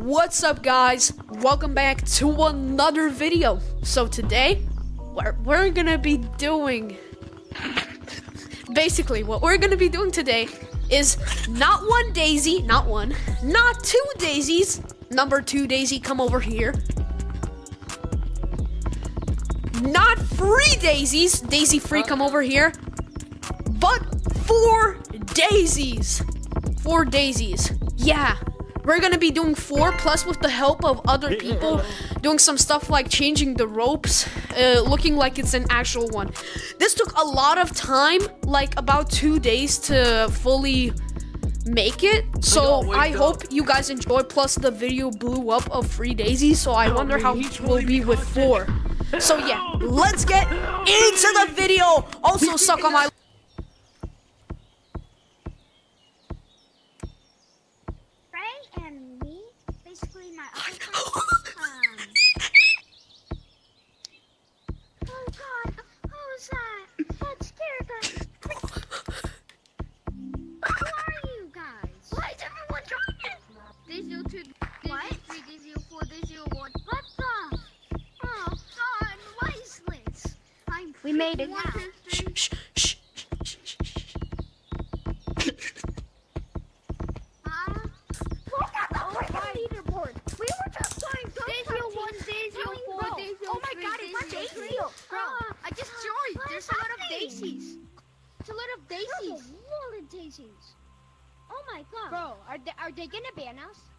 What's up guys? Welcome back to another video. So today, what we're gonna be doing, basically what we're gonna be doing today is not one daisy, not one, not two daisies, number two daisy come over here. Not three daisies, daisy free come over here, but four daisies. Four daisies. Yeah, we're gonna be doing four plus with the help of other people doing some stuff like changing the ropes, uh, looking like it's an actual one. This took a lot of time, like about two days to fully make it. So I hope you guys enjoy. Plus the video blew up of free daisies, so I wonder how it will be with four. So yeah, let's get into the video. Also suck on my Ray and me, basically my other friend, um. Oh god, what was that? That scared us. Who are you guys? Why is everyone talking? Diesel 2, What? Diesel 3, Diesel 4, Diesel 1. What the? Oh god, what is this? I'm We made it freaking now. out. shh, shh, shh, shh, shh, shh. Huh? Look at the freaking leaderboard. We were just playing Ghost Diesel Hunt 1, Team. Diesel Telling 4, Bro. Diesel Oh my 3, god, it's Diesel a 3. Daisy. Bro, Ah, I just what joined. is There's a lot of happening? daisies. There's a lot of There's daisies. a lot of daisies. Oh my god. Bro, are they, gonna ban us?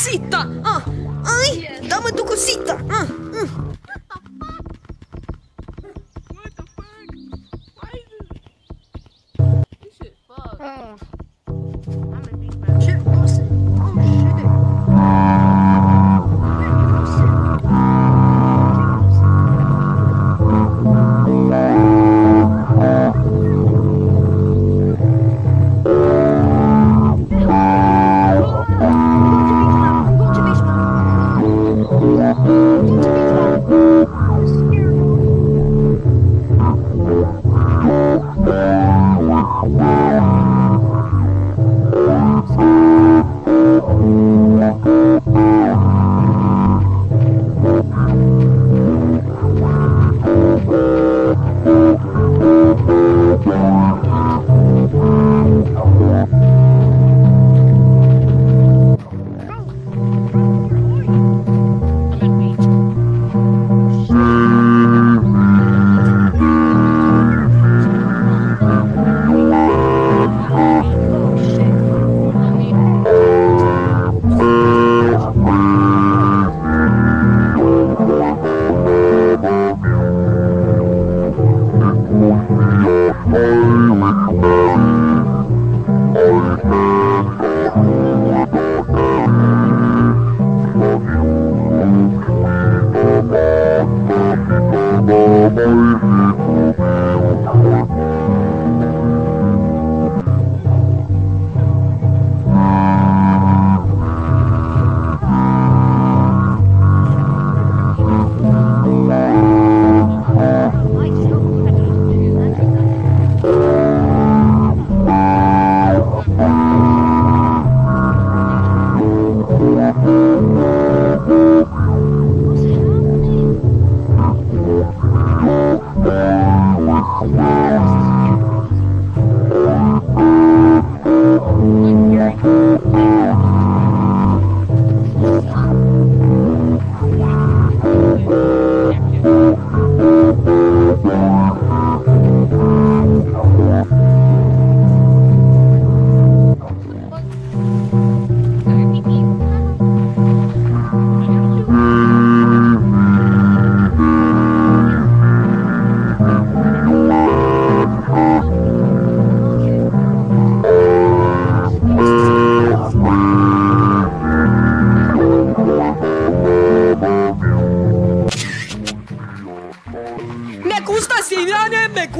Sitta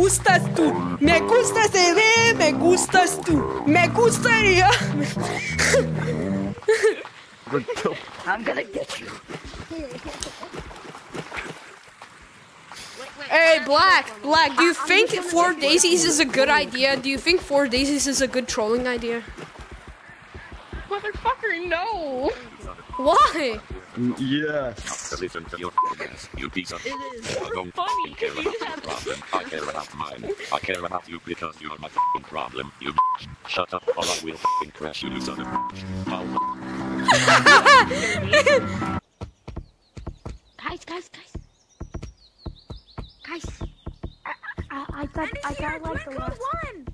gustas tú. Me gusta se me gustas tú. Me gustaría. I'm gonna get you. Hey, Black, Black, do you think four daisies is a good idea? Do you think four daisies is a good trolling idea? Motherfucker, no! Why? Yeah. Listen to your ass, you piece of It is I don't funny fucking care because you about just your have problem. I care about mine. I care about you because you're my fucking problem. You. Shut up or I will fucking crash you, you son of a Guys, guys, guys. Guys. I, I, I And I got like the last. one.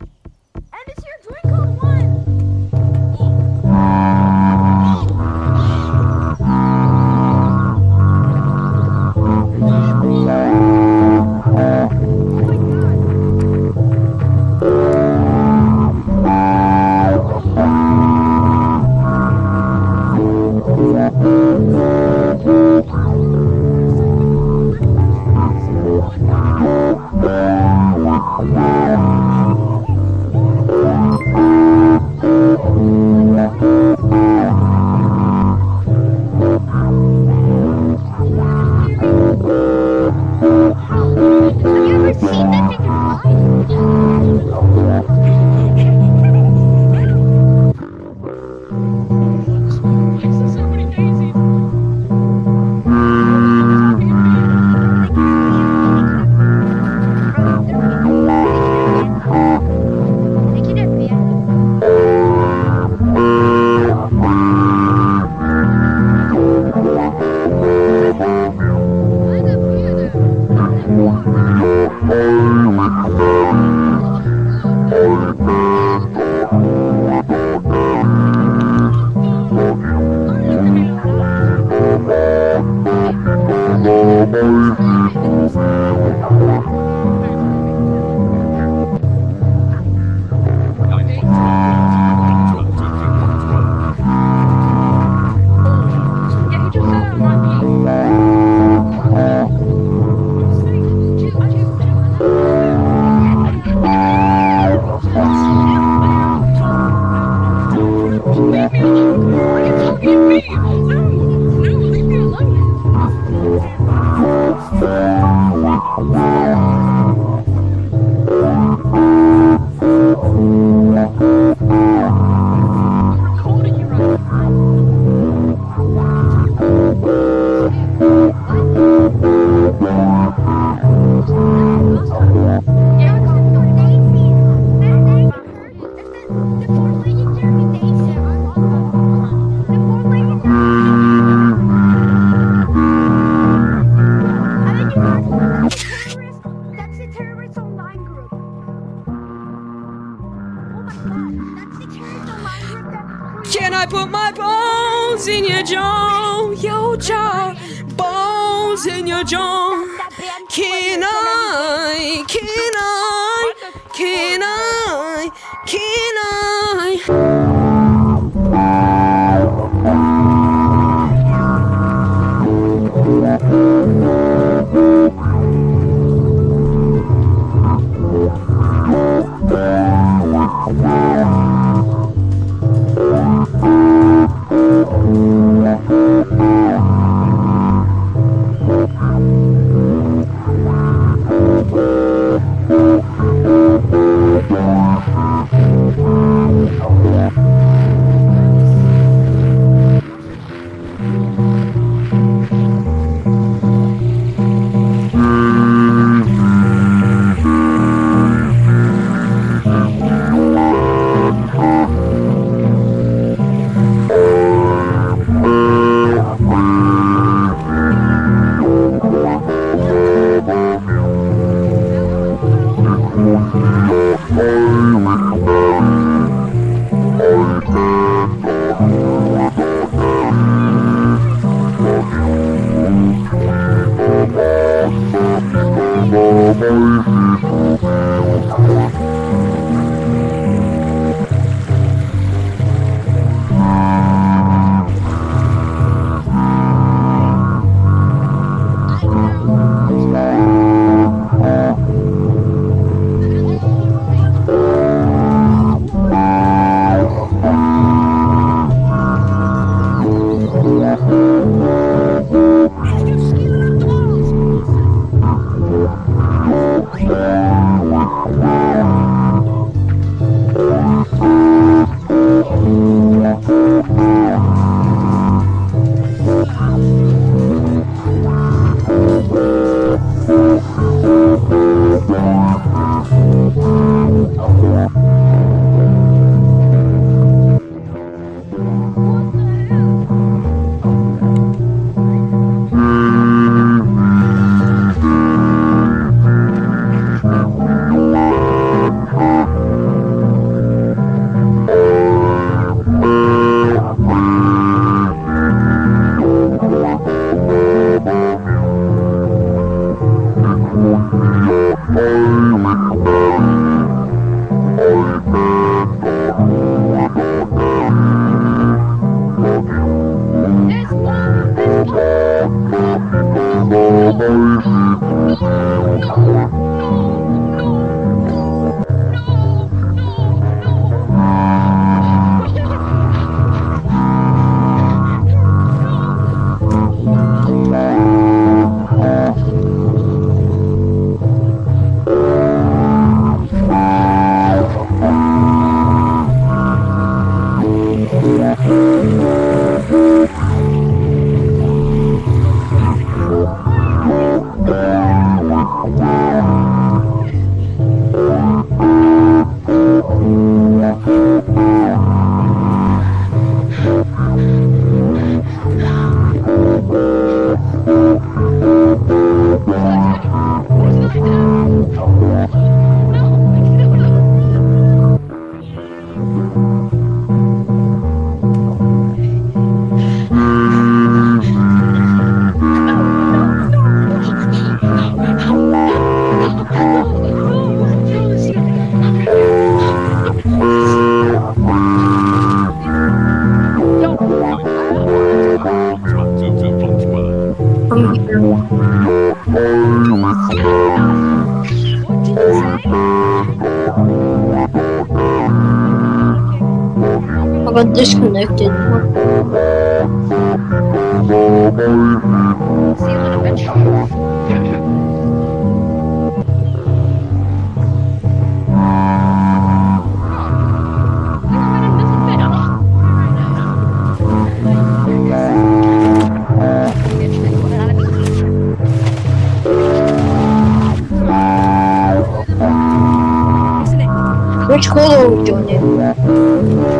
Bye. Disconnected. Which color are we doing it?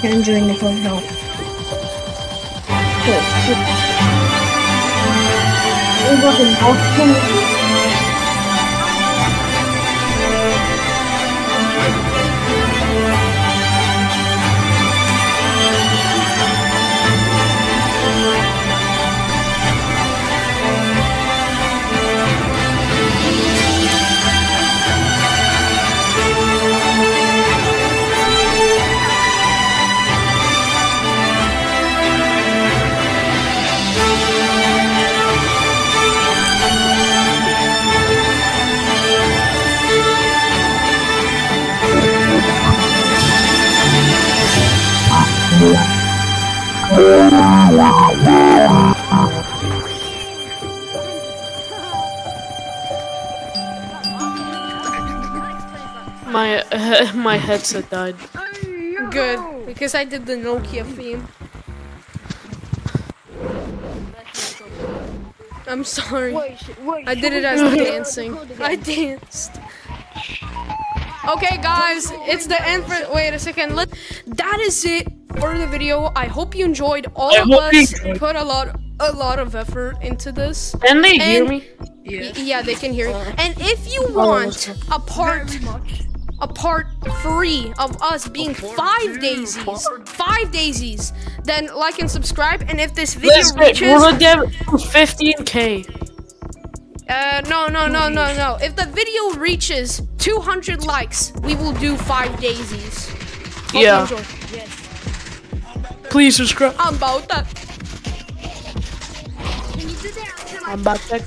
Because I can join the phone now. Good. We're headset died. Good, because I did the Nokia theme. I'm sorry. I did it as the dancing. I danced. Okay, guys, it's the end for. Wait a second. Let. That is it for the video. I hope you enjoyed. All I of us put a lot, a lot of effort into this. Can they hear me? Y- Yeah, they can hear you. Uh, and if you want oh, a part, a part three of us being five daisies, five daisies, then like and subscribe. And if this video Let's reaches, we're gonna get 15k. uh, no, no, no, no, no. If the video reaches 200 likes, we will do five daisies. Hope Yeah. enjoy. Please subscribe. I'm about that. Can you do that to I'm about to